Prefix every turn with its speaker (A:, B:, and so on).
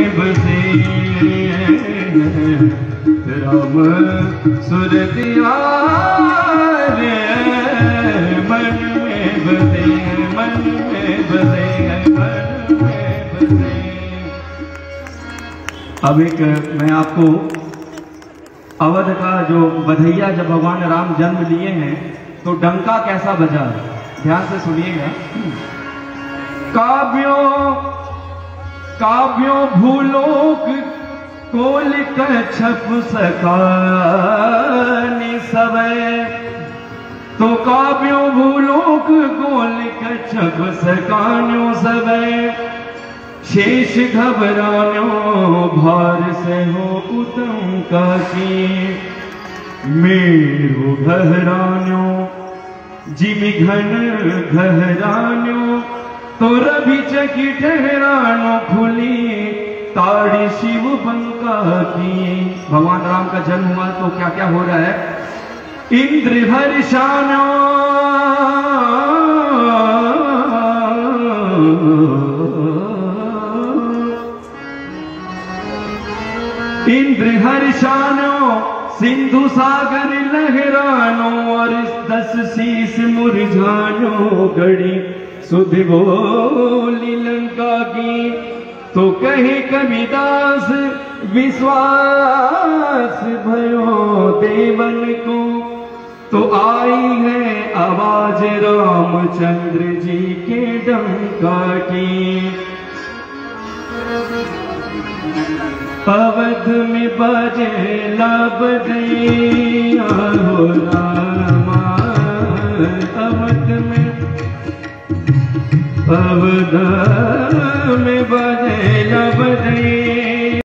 A: राम सुरतिया रे मन में बसे मन में बसे मन में बसे अब एक मैं आपको अवध का जो बधैया जब भगवान राम जन्म लिए हैं तो डंका कैसा बजा? ध्यान से सुनिएगा। काव्यों काव्यों भूलोक कोल छप सका सबे तो काव्यों भूलोक कोल छप सकान्यो सबे शेष घबरानो भार से हो उतम का। की मेरो घहरानो जिमि घन घहरानो तो रवि चकी ठहरानो खुली ताड़ी शिव बंका की भगवान राम का जन्म हुआ तो क्या क्या हो रहा है? इंद्र हर्षानो इंद्र हर्षानो सिंधु सागर लहरानो, और दस शीस मुरझानो गड़ी सुध बोली, लंका की तो कहे कविदास, विश्वास भयो देवन को। तो आई है आवाज़ रामचंद्र जी के डंका की। पवध में बजे लब हो रामा। अवध में अवध में बजे लब